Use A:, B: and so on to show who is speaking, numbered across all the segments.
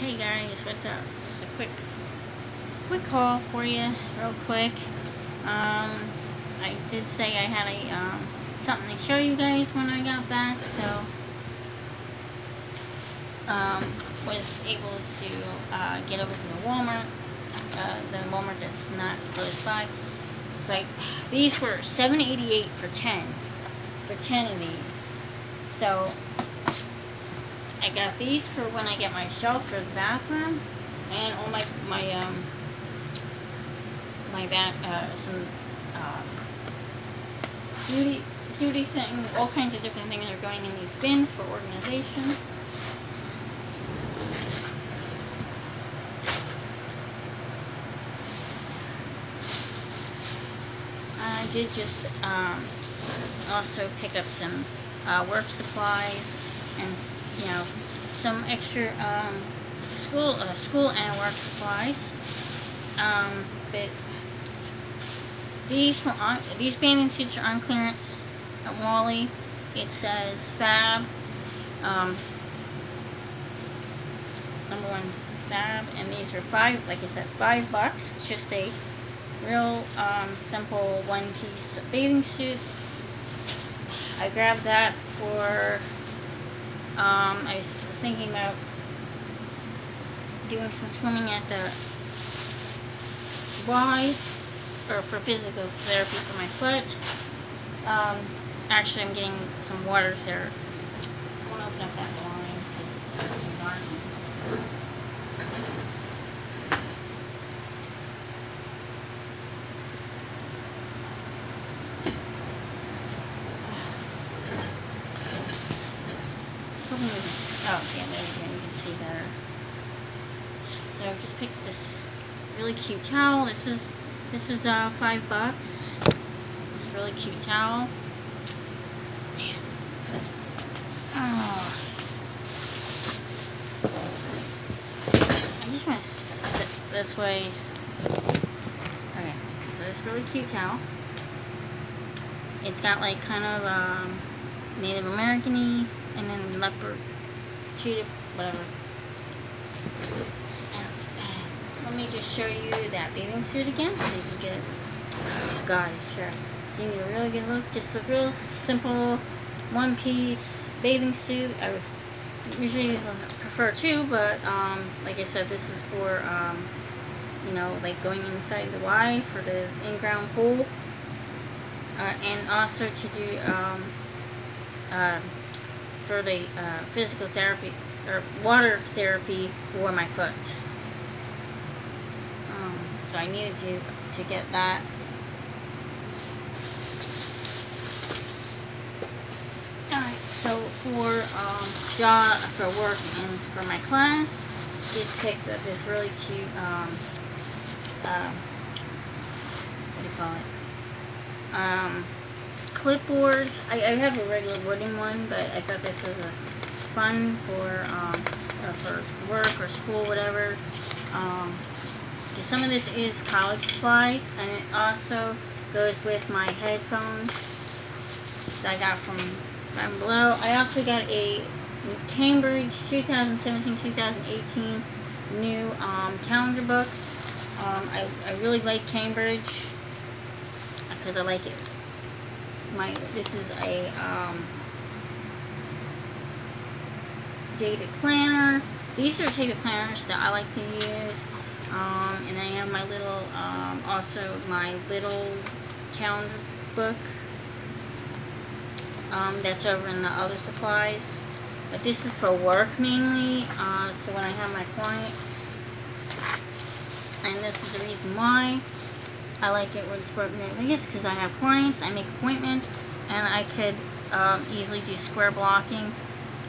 A: Hey guys, what's up? Just a quick, quick call for you, real quick. Um, I did say I had a um, something to show you guys when I got back, so um, was able to uh, get over to the Walmart, uh, the Walmart that's not close by. It's like these were 7.88 for 10, for 10 of these. So I got these for when I get my shelf for the bathroom, and all my my um my bath uh, some uh, beauty beauty thing, all kinds of different things are going in these bins for organization. I did just um, also pick up some uh, work supplies and you know some extra um, school uh, school and work supplies. Um, but these on these bathing suits are on clearance at Wally. It says Fab. Um, number one Fab, and these are five. Like I said, five bucks. It's just a real um, simple one-piece bathing suit. I grabbed that for um, I was thinking about doing some swimming at the Y, or for physical therapy for my foot. Um, actually, I'm getting some water there. I open up that because it's warm. Hoping we can s- Oh, yeah, there you can see better. So I just picked this really cute towel. This was this was uh, five bucks. This really cute towel. Oh. I just want to sit this way. Okay, so this really cute towel. It's got like kind of um, Native American-y and then leopard, cheetah, whatever. And, uh, let me just show you that bathing suit again so you can get it. God, sure. So you can get a really good look. Just a real simple one piece bathing suit. I usually prefer two, but um, like I said, this is for, um, you know, like going inside the Y for the in-ground pool. Uh, and also to do um, uh, for the uh, physical therapy or water therapy for my foot. Um, so I needed to to get that. Alright, so for um, job for work and for my class, just picked up this really cute um, uh, what do you call it? Um, clipboard. I, I have a regular wooden one, but I thought this was a fun for um, uh, for work or school, whatever. Um, some of this is college supplies, and it also goes with my headphones that I got from Five Below. I also got a Cambridge 2017-2018 new um, calendar book. Um, I, I really like Cambridge because I like it my this is a um, data planner. These are data planners that I like to use. Um, and I have my little, um, also my little calendar book. Um, that's over in the other supplies. But this is for work mainly. Uh, so when I have my clients. And this is the reason why. I like it when it's broken in Vegas because I have clients, I make appointments, and I could um, easily do square blocking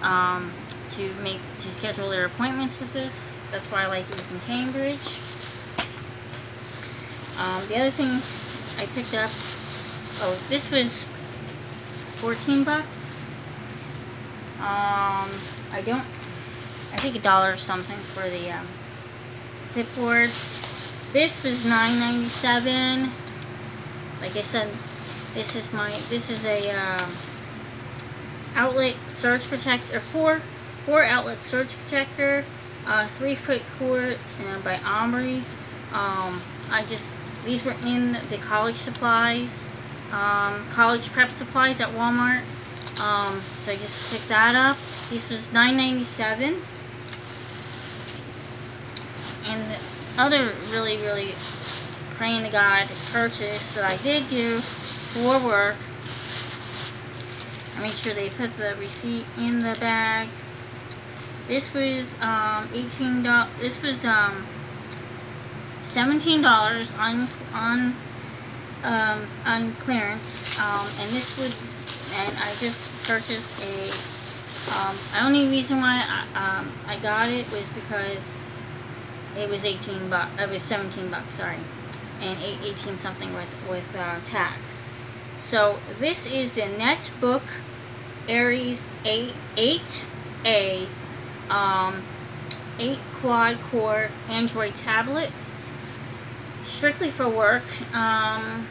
A: um, to make to schedule their appointments with this. That's why I like using Cambridge. Um, the other thing I picked up, oh, this was 14 bucks. Um, I don't, I think a dollar or something for the um, clipboard. This was $9.97. Like I said, this is my this is a um, outlet surge protector, four four outlet surge protector. uh, three foot cord uh, by Omri. Um, I just these were in the college supplies, um, college prep supplies at Walmart. Um, so I just picked that up. This was $9.97. And other really, really praying to God purchase that I did do for work. I made sure they put the receipt in the bag. This was um, $18. This was um, $17 on on um, on clearance, um, and this would, and I just purchased a. Um, the only reason why I, um, I got it was because it was 18 bucks. It was 17 bucks. Sorry, and 18 something with with uh, tax. So this is the Nextbook Ares 8 8A um, 8 quad core Android tablet strictly for work. Um,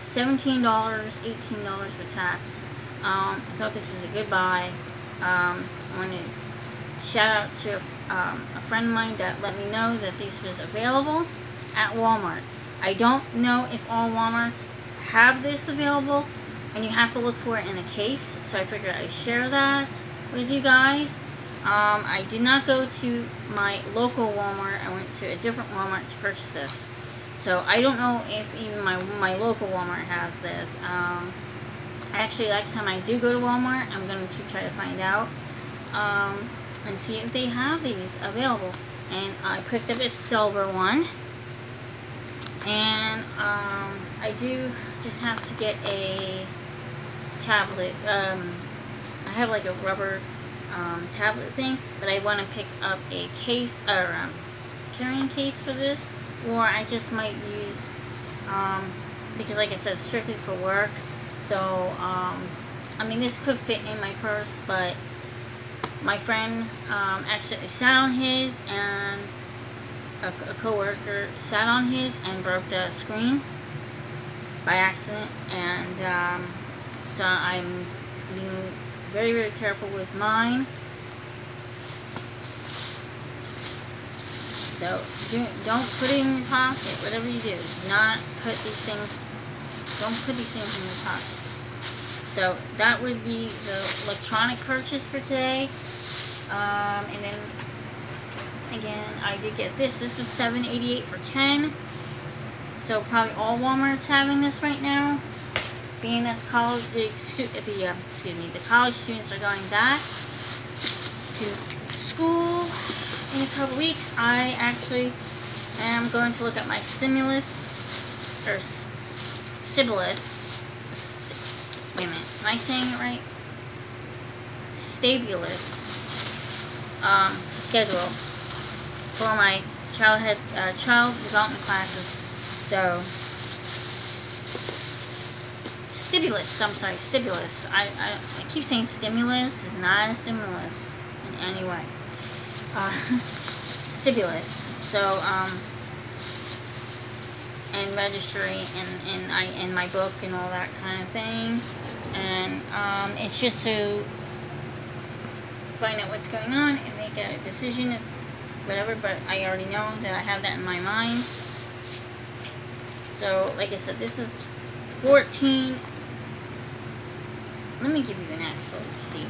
A: $17, $18 for tax. Um, I thought this was a good buy. Um, I want to shout out to um, a friend of mine that let me know that this was available at Walmart. I don't know if all Walmarts have this available and you have to look for it in a case so I figured I'd share that with you guys um, I did not go to my local Walmart. I went to a different Walmart to purchase this. So I don't know if even my, my local Walmart has this. Um, actually, next time I do go to Walmart, I'm going to try to find out um, and see if they have these available. And I picked up a silver one. And um, I do just have to get a tablet. Um, I have like a rubber um, tablet thing, but I want to pick up a case or um, carrying case for this, or I just might use, um, because like I said, strictly for work. So, um, I mean, this could fit in my purse, but my friend um, accidentally sat on his, and a, a coworker sat on his and broke the screen by accident, and um, so I'm being very, very careful with mine. So do, don't put it in your pocket, whatever you do. Do not put these things, don't put these things in your pocket. So that would be the electronic purchase for today. Um, and then again, I did get this. This was $7.88 for 10. So probably all Walmart's having this right now being that the college, the, the uh, excuse me, the college students are going back to school in a couple weeks, I actually am going to look at my stimulus or Sibulus. Wait a minute, am I saying it right? Stabulus um, schedule for my childhood uh, child development classes. So stimulus. I'm sorry, stimulus. I, I, I keep saying stimulus. It's not a stimulus in any way. Uh, stimulus. So, um, and registry and, and I and my book and all that kind of thing. And um, it's just to find out what's going on and make a decision, whatever. But I already know that I have that in my mind. So, like I said, this is 14 let me give you an actual receipt.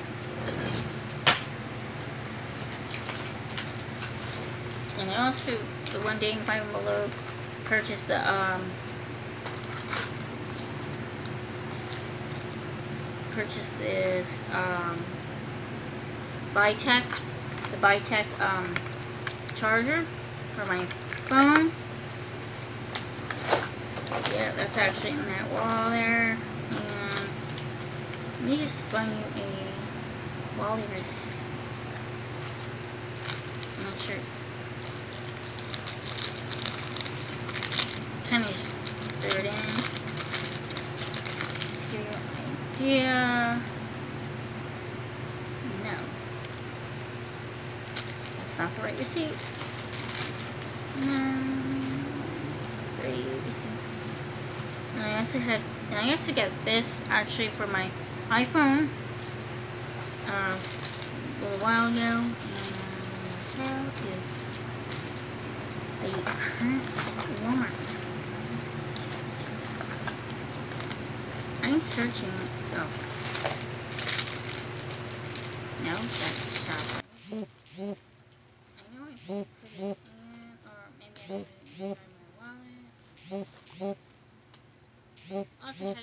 A: And I also, the one day in five below, purchased the, um, purchased is um, Bytech, the Bytech, um, charger for my phone. So yeah, that's actually in that wall there. Let me just find you a Wally's. I'm not sure. Kind of just threw it in. Just give you an idea. No. That's not the right receipt. Um, receipt. And I also had, and I also got this actually for my iPhone, uh, little while ago, and is the current Walmart I'm searching. Oh. No, that's shop. Also to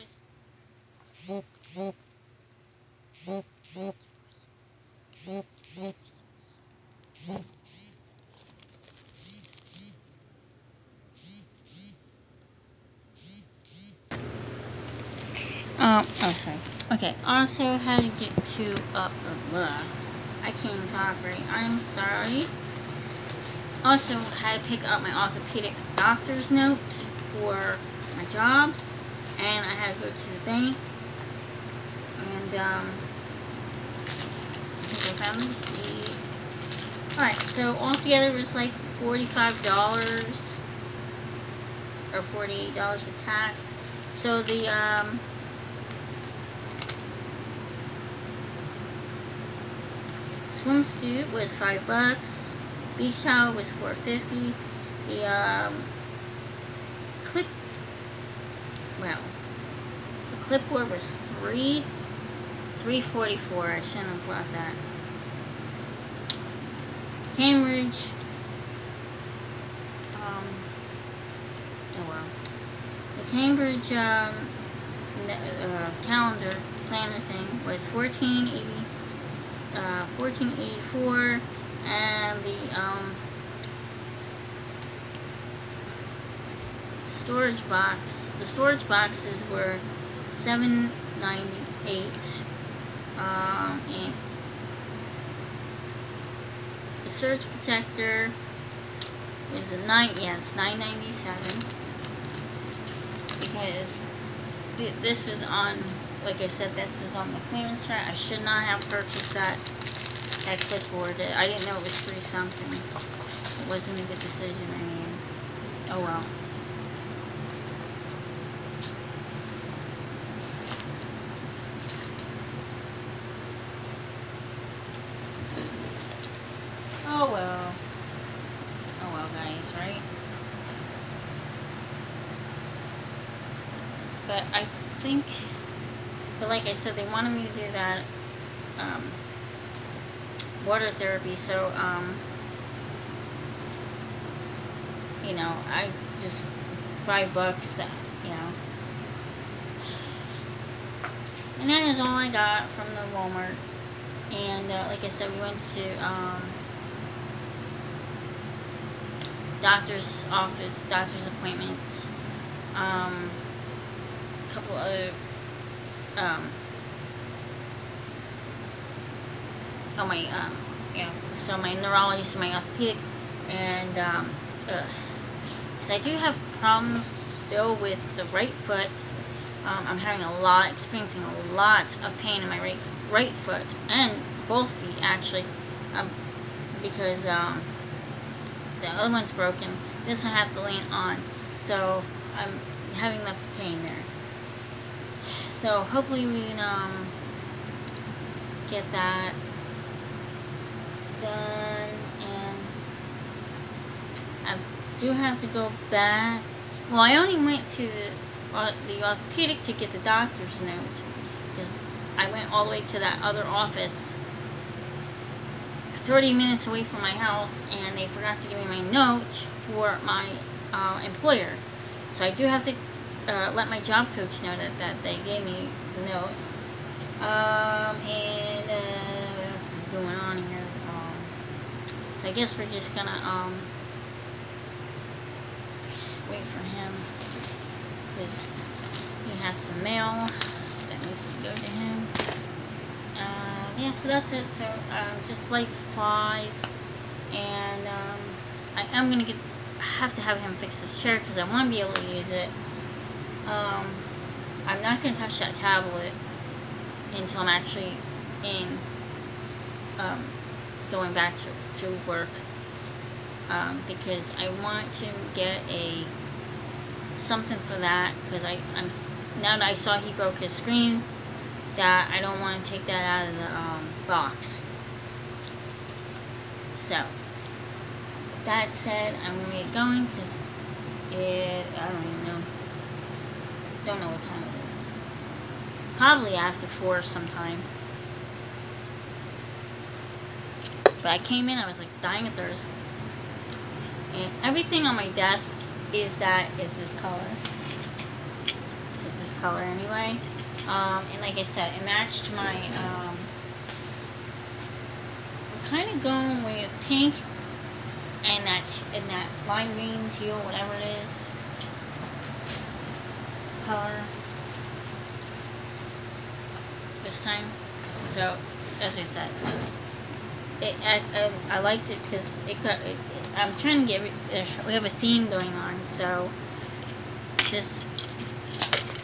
A: Um, oh, sorry. Okay, also how to get to, uh, uh, I can't talk right. I'm sorry. Also, how to pick up my orthopedic doctor's note for my job. And I had to go to the bank. And, um, I think I found the receipt. Alright, so altogether it was like $45 or $48 for tax. So the, um, swimsuit was five bucks. Beach towel was four fifty. The um, clip, well, the clipboard was three, three forty four. I shouldn't have bought that. Cambridge. Um, oh well. The Cambridge um, uh, calendar planner thing was fourteen eighty uh, 1484 and the um, storage box the storage boxes were 798 um, and the surge protector is a nine yes 997 because th this was on like I said, this was on the clearance rack. I should not have purchased that that clipboard. I didn't know it was three something. It wasn't a good decision I made. Oh well. Oh well. Oh well, guys, right? But I think but like I said, they wanted me to do that um, water therapy, so, um, you know, I just, five bucks, uh, you know. And that is all I got from the Walmart. And, uh, like I said, we went to, um, doctor's office, doctor's appointments, um, a couple other um, oh my, um, you know, so my neurologist, my orthopedic, and, um, because I do have problems still with the right foot. Um, I'm having a lot, experiencing a lot of pain in my right, right foot, and both feet, actually, um, because, um, the other one's broken. This I have to lean on, so I'm having lots of pain there. So hopefully we can um, get that done and I do have to go back. Well, I only went to the, uh, orthopedic to get the doctor's note because I went all the way to that other office 30 minutes away from my house and they forgot to give me my note for my uh, employer. So I do have to uh, let my job coach know that, that they gave me the note. Um, and uh, what else is going on here? Um, so I guess we're just gonna um, wait for him because he has some mail that needs to go to him. Uh, yeah, so that's it. So um, just light supplies, and um, I am gonna get have to have him fix his chair because I want to be able to use it. Um, I'm not going to touch that tablet until I'm actually in, um, going back to, to work. Um, because I want to get a, something for that, because I, I'm, now that I saw he broke his screen, that I don't want to take that out of the, um, box. So, that said, I'm to get going because it, I don't even know. Don't know what time it is. Probably after 4 sometime. But I came in, I was like dying of thirst. And everything on my desk is that, is this color. Is this color anyway. Um, and like I said, it matched my, um, I'm kind of going with pink and that, and that lime green, teal, whatever it is, color this time. So, as I said, it, I, I, I liked it because it it, I'm trying to get, we have a theme going on, so this,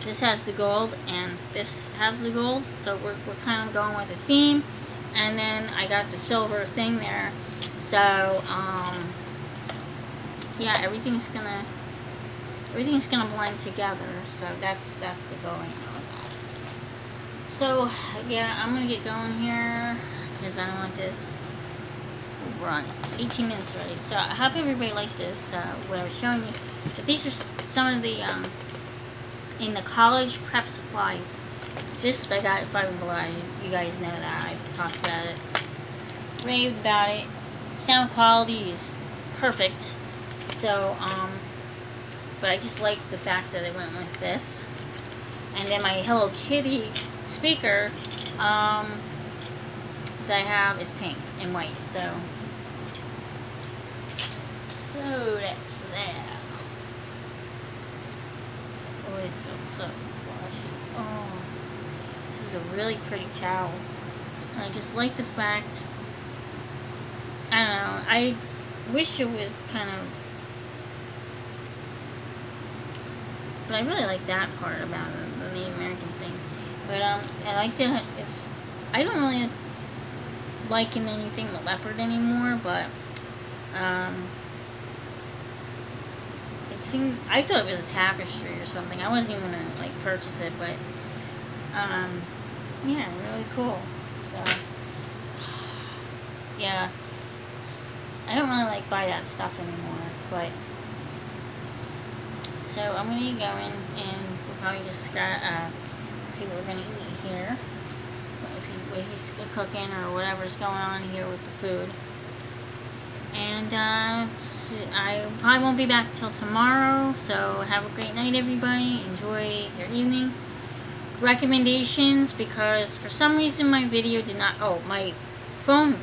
A: this has the gold, and this has the gold, so we're, we're kind of going with a theme, and then I got the silver thing there, so, um, yeah, everything's gonna, everything's gonna blend together, so that's, that's the going on that. So, yeah, I'm gonna get going here, because I don't want this we're on 18 minutes already. So I hope everybody liked this, uh, what I was showing you. But these are some of the, um, in the college prep supplies. This I got at Five and Below. You guys know that. I've talked about it. Raved about it. Sound quality is perfect. So, um, but I just like the fact that I went with this. And then my Hello Kitty speaker, um, that I have is pink and white. So so that's that. It always feels so plushy. Oh, this is a really pretty towel. And I just like the fact, I don't know, I wish it was kind of, but I really like that part about it, the American thing. But um, I like that it's, I don't really like anything with leopard anymore, but um, it seemed I thought it was a tapestry or something. I wasn't even gonna like purchase it, but um, yeah, really cool. So yeah, I don't really like buy that stuff anymore, but so I'm gonna get going and we'll probably just uh, see what we're gonna eat here. If he, he's cooking or whatever's going on here with the food. And uh, I probably won't be back till tomorrow. So have a great night, everybody. Enjoy your evening. Recommendations because for some reason my video did not. Oh, my phone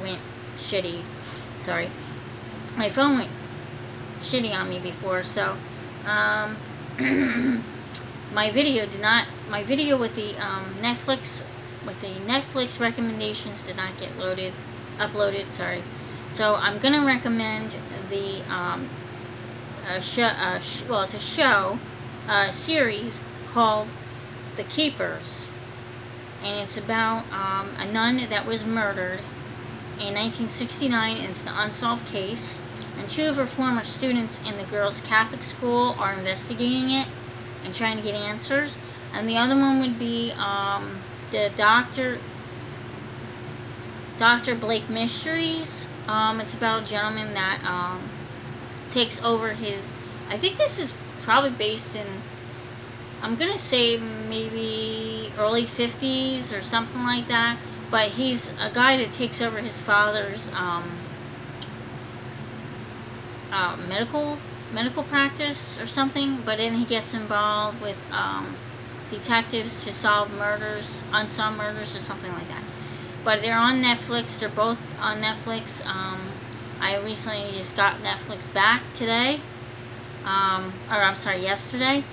A: went shitty. Sorry, my phone went shitty on me before. So um, my video did not. My video with the um, Netflix with the Netflix recommendations did not get loaded, uploaded. Sorry. So I'm going to recommend the um, show, sh well, it's a show, a series called The Keepers. And it's about um, a nun that was murdered in 1969. And it's an unsolved case. And two of her former students in the girls' Catholic school are investigating it and trying to get answers. And the other one would be um, the doctor, Dr. Blake Mysteries um, it's about a gentleman that um, takes over his. I think this is probably based in. I'm gonna say maybe early 50s or something like that. But he's a guy that takes over his father's um, uh, medical medical practice or something. But then he gets involved with um, detectives to solve murders, unsolved murders, or something like that. But they're on Netflix. They're both on Netflix. Um, I recently just got Netflix back today. Um, or I'm sorry, yesterday.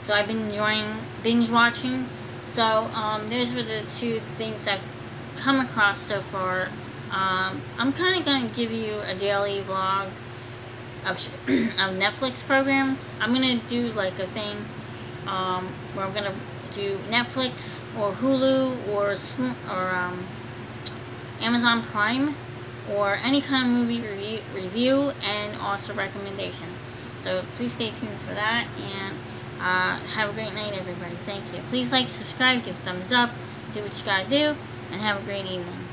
A: So I've been enjoying binge watching. So um, those were the two things I've come across so far. Um, I'm kind of going to give you a daily vlog of, of Netflix programs. I'm going to do like a thing um, where I'm going to do Netflix or Hulu or or um, Amazon Prime or any kind of movie review, review and also recommendation. So please stay tuned for that and uh, have a great night everybody. Thank you. Please like, subscribe, give a thumbs up, do what you gotta do, and have a great evening.